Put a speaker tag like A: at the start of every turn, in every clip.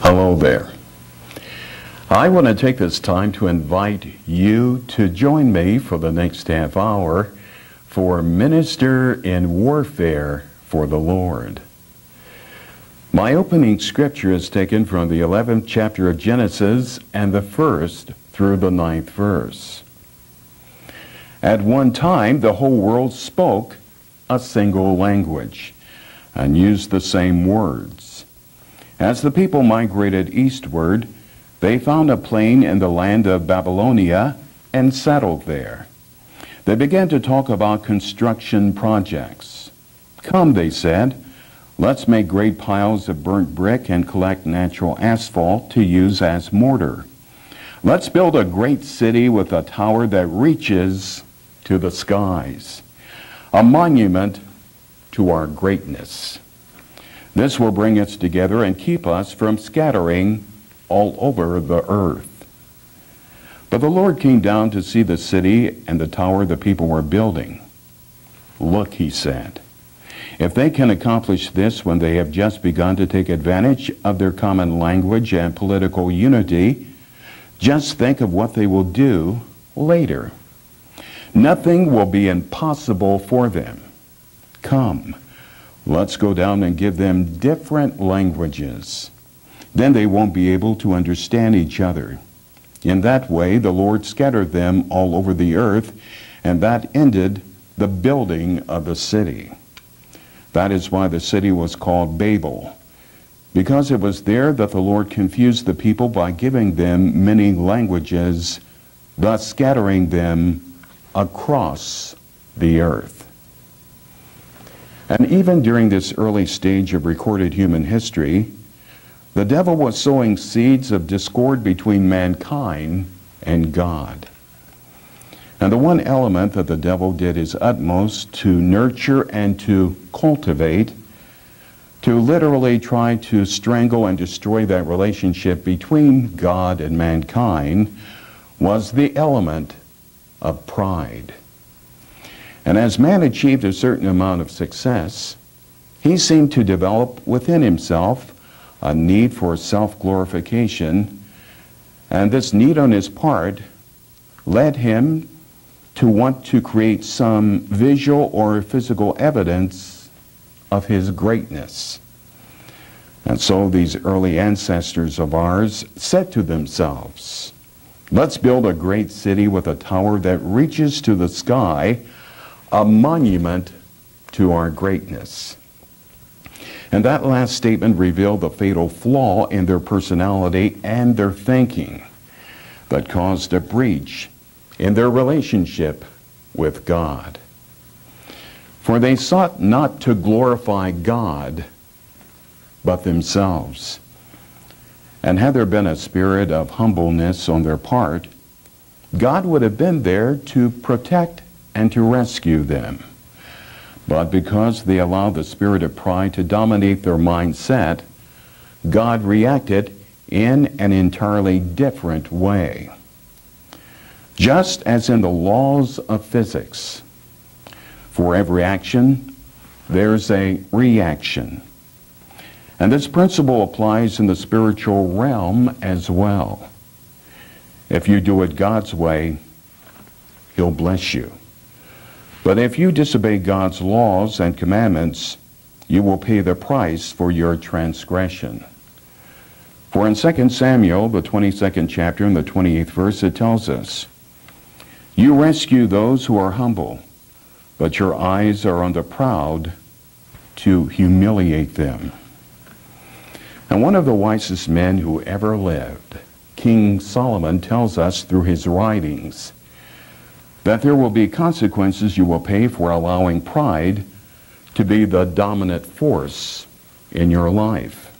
A: Hello there. I want to take this time to invite you to join me for the next half hour for Minister in Warfare for the Lord. My opening scripture is taken from the 11th chapter of Genesis and the first through the ninth verse. At one time, the whole world spoke a single language and used the same words. As the people migrated eastward, they found a plain in the land of Babylonia and settled there. They began to talk about construction projects. Come, they said, let's make great piles of burnt brick and collect natural asphalt to use as mortar. Let's build a great city with a tower that reaches to the skies, a monument to our greatness. This will bring us together and keep us from scattering all over the earth. But the Lord came down to see the city and the tower the people were building. Look, he said, if they can accomplish this when they have just begun to take advantage of their common language and political unity, just think of what they will do later. Nothing will be impossible for them. Come, let's go down and give them different languages. Then they won't be able to understand each other. In that way, the Lord scattered them all over the earth, and that ended the building of the city. That is why the city was called Babel, because it was there that the Lord confused the people by giving them many languages, thus scattering them across the earth. And even during this early stage of recorded human history, the devil was sowing seeds of discord between mankind and God. And the one element that the devil did his utmost to nurture and to cultivate, to literally try to strangle and destroy that relationship between God and mankind, was the element of pride. And as man achieved a certain amount of success, he seemed to develop within himself a need for self glorification. And this need on his part led him to want to create some visual or physical evidence of his greatness. And so these early ancestors of ours said to themselves, Let's build a great city with a tower that reaches to the sky a monument to our greatness. And that last statement revealed the fatal flaw in their personality and their thinking that caused a breach in their relationship with God. For they sought not to glorify God, but themselves. And had there been a spirit of humbleness on their part, God would have been there to protect and to rescue them. But because they allowed the spirit of pride to dominate their mindset, God reacted in an entirely different way. Just as in the laws of physics, for every action, there's a reaction. And this principle applies in the spiritual realm as well. If you do it God's way, He'll bless you. But if you disobey God's laws and commandments, you will pay the price for your transgression. For in 2 Samuel, the 22nd chapter and the 28th verse, it tells us, You rescue those who are humble, but your eyes are on the proud to humiliate them. And one of the wisest men who ever lived, King Solomon, tells us through his writings that there will be consequences you will pay for allowing pride to be the dominant force in your life.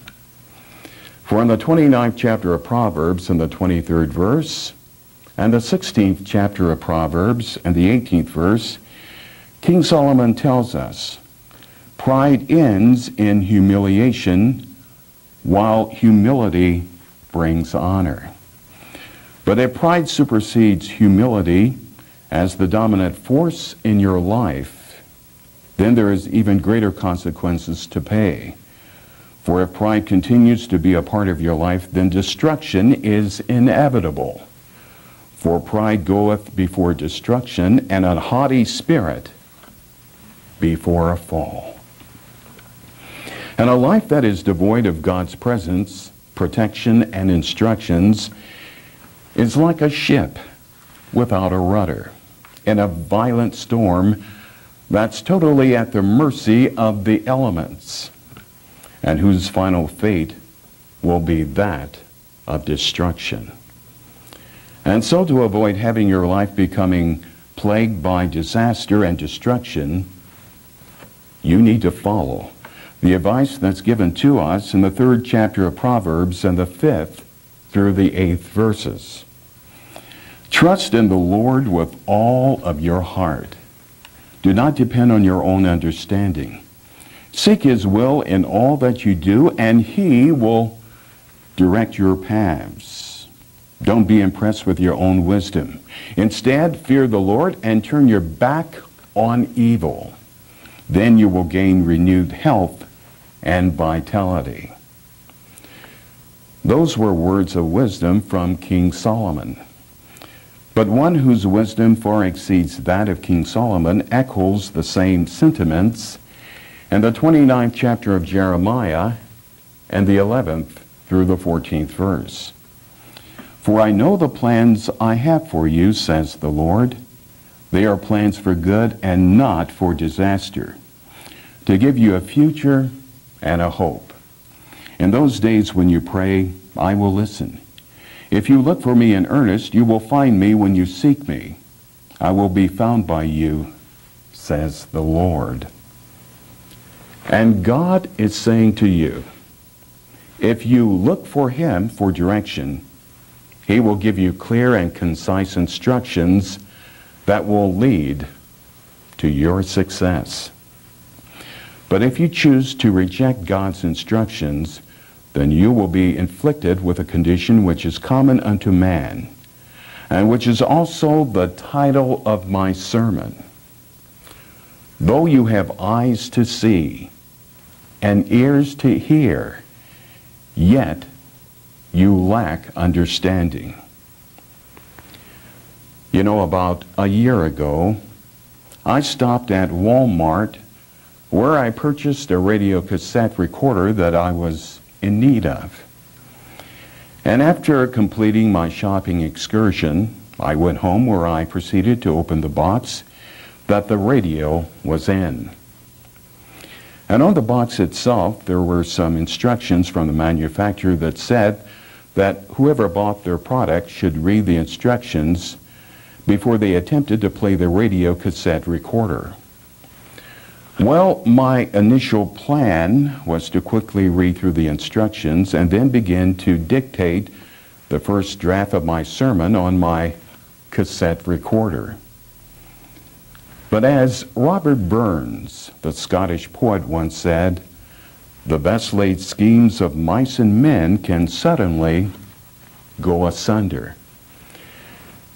A: For in the 29th chapter of Proverbs in the 23rd verse, and the 16th chapter of Proverbs and the 18th verse, King Solomon tells us, pride ends in humiliation, while humility brings honor. But if pride supersedes humility, as the dominant force in your life, then there is even greater consequences to pay. For if pride continues to be a part of your life, then destruction is inevitable. For pride goeth before destruction, and a haughty spirit before a fall. And a life that is devoid of God's presence, protection, and instructions is like a ship without a rudder in a violent storm that's totally at the mercy of the elements and whose final fate will be that of destruction. And so, to avoid having your life becoming plagued by disaster and destruction, you need to follow the advice that's given to us in the third chapter of Proverbs and the fifth through the eighth verses. Trust in the Lord with all of your heart. Do not depend on your own understanding. Seek his will in all that you do, and he will direct your paths. Don't be impressed with your own wisdom. Instead, fear the Lord and turn your back on evil. Then you will gain renewed health and vitality. Those were words of wisdom from King Solomon. But one whose wisdom far exceeds that of King Solomon echoes the same sentiments in the 29th chapter of Jeremiah and the 11th through the 14th verse. For I know the plans I have for you, says the Lord. They are plans for good and not for disaster, to give you a future and a hope. In those days when you pray, I will listen. If you look for me in earnest, you will find me when you seek me. I will be found by you, says the Lord. And God is saying to you, if you look for Him for direction, He will give you clear and concise instructions that will lead to your success. But if you choose to reject God's instructions, then you will be inflicted with a condition which is common unto man, and which is also the title of my sermon. Though you have eyes to see, and ears to hear, yet you lack understanding. You know, about a year ago, I stopped at Walmart where I purchased a radio cassette recorder that I was in need of. And after completing my shopping excursion, I went home where I proceeded to open the box that the radio was in. And on the box itself, there were some instructions from the manufacturer that said that whoever bought their product should read the instructions before they attempted to play the radio cassette recorder. Well, my initial plan was to quickly read through the instructions and then begin to dictate the first draft of my sermon on my cassette recorder. But as Robert Burns, the Scottish poet, once said, the best laid schemes of mice and men can suddenly go asunder.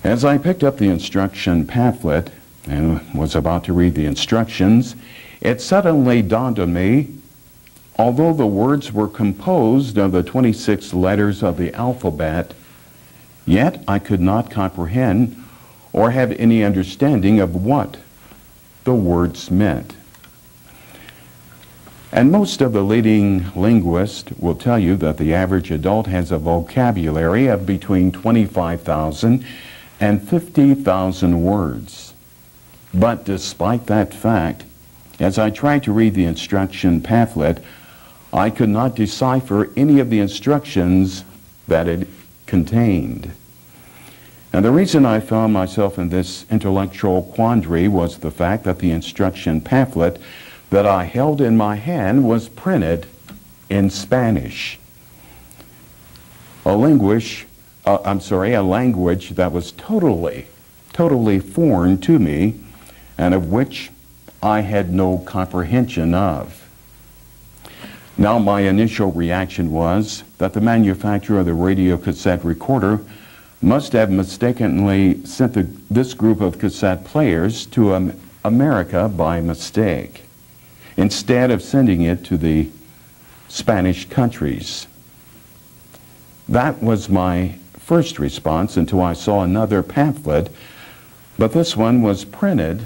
A: As I picked up the instruction pamphlet and was about to read the instructions, it suddenly dawned on me, although the words were composed of the 26 letters of the alphabet, yet I could not comprehend or have any understanding of what the words meant. And most of the leading linguists will tell you that the average adult has a vocabulary of between 25,000 and 50,000 words. But despite that fact, as I tried to read the instruction pamphlet, I could not decipher any of the instructions that it contained. And the reason I found myself in this intellectual quandary was the fact that the instruction pamphlet that I held in my hand was printed in Spanish. A language, uh, I'm sorry, a language that was totally, totally foreign to me and of which I had no comprehension of. Now, my initial reaction was that the manufacturer of the radio cassette recorder must have mistakenly sent the, this group of cassette players to um, America by mistake, instead of sending it to the Spanish countries. That was my first response until I saw another pamphlet, but this one was printed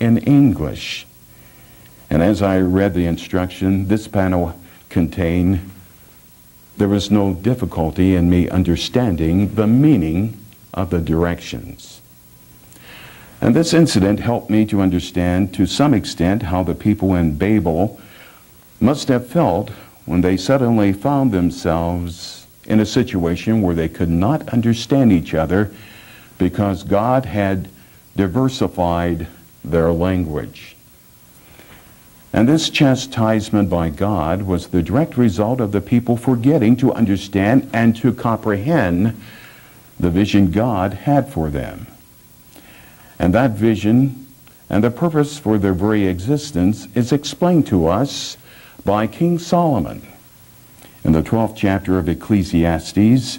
A: in English. And as I read the instruction, this panel contained, there was no difficulty in me understanding the meaning of the directions. And this incident helped me to understand to some extent how the people in Babel must have felt when they suddenly found themselves in a situation where they could not understand each other because God had diversified their language. And this chastisement by God was the direct result of the people forgetting to understand and to comprehend the vision God had for them. And that vision and the purpose for their very existence is explained to us by King Solomon in the 12th chapter of Ecclesiastes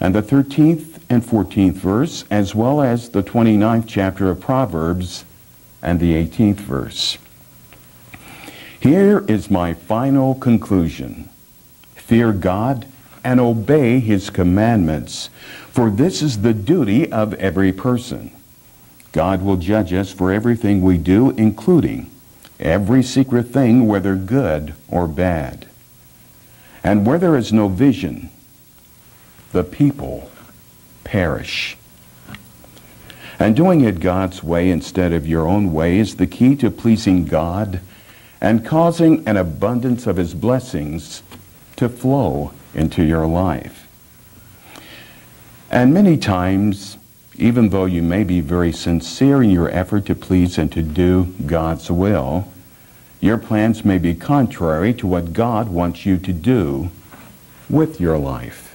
A: and the 13th and 14th verse, as well as the 29th chapter of Proverbs and the 18th verse. Here is my final conclusion. Fear God and obey his commandments, for this is the duty of every person. God will judge us for everything we do, including every secret thing, whether good or bad. And where there is no vision, the people perish. And doing it God's way instead of your own way is the key to pleasing God and causing an abundance of His blessings to flow into your life. And many times, even though you may be very sincere in your effort to please and to do God's will, your plans may be contrary to what God wants you to do with your life.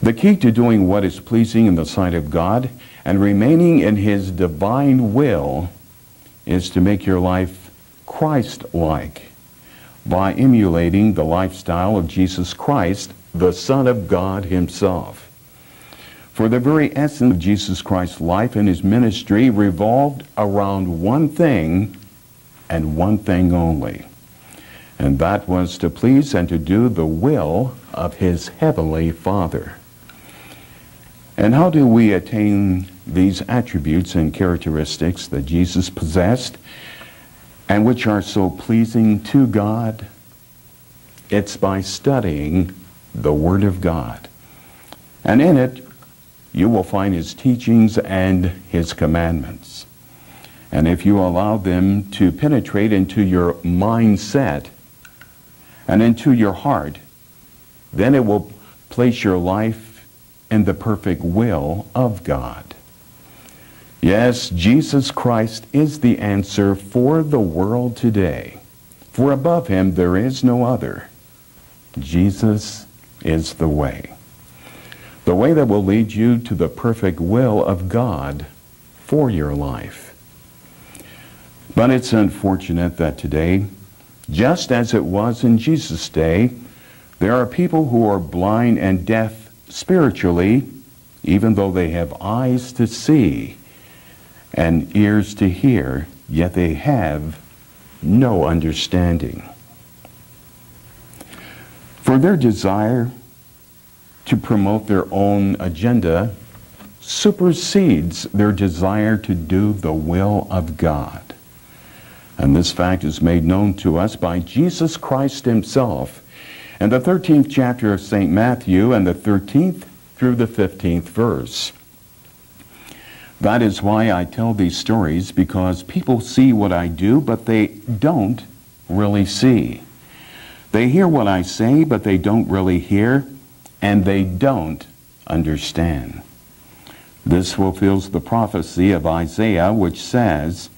A: The key to doing what is pleasing in the sight of God and remaining in His divine will is to make your life Christ-like by emulating the lifestyle of Jesus Christ, the Son of God Himself. For the very essence of Jesus Christ's life and His ministry revolved around one thing and one thing only. And that was to please and to do the will of His Heavenly Father. And how do we attain these attributes and characteristics that Jesus possessed and which are so pleasing to God? It's by studying the Word of God. And in it, you will find His teachings and His commandments. And if you allow them to penetrate into your mindset and into your heart, then it will place your life in the perfect will of God. Yes, Jesus Christ is the answer for the world today. For above him there is no other. Jesus is the way. The way that will lead you to the perfect will of God for your life. But it's unfortunate that today, just as it was in Jesus' day, there are people who are blind and deaf spiritually, even though they have eyes to see and ears to hear, yet they have no understanding. For their desire to promote their own agenda supersedes their desire to do the will of God. And this fact is made known to us by Jesus Christ himself and the 13th chapter of St. Matthew and the 13th through the 15th verse. That is why I tell these stories, because people see what I do, but they don't really see. They hear what I say, but they don't really hear, and they don't understand. This fulfills the prophecy of Isaiah, which says,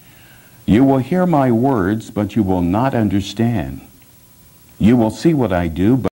A: You will hear my words, but you will not understand. You will see what I do, but